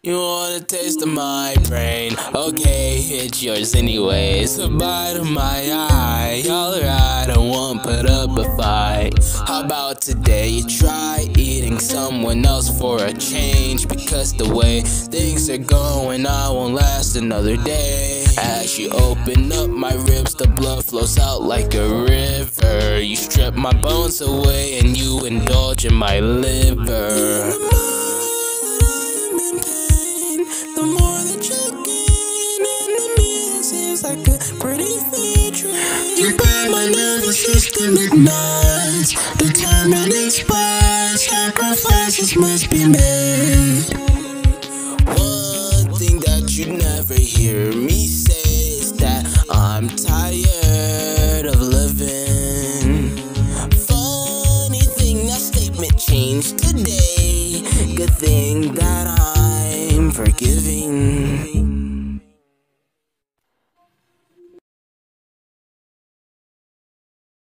You want a taste of my brain? Okay, it's yours anyways. So bite of my eye. Alright, I won't put up a fight. How about today you try eating someone else for a change? Because the way things are going, I won't last another day. As you open up my ribs, the blood flows out like a river. You strip my bones away and you indulge in my liver. Like a pretty feature. You burn my nervous system at night. The time it sacrifices must be made. One thing that you never hear me say is that I'm tired of living. Funny thing, that statement changed today. Good thing that forgiving.